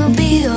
will be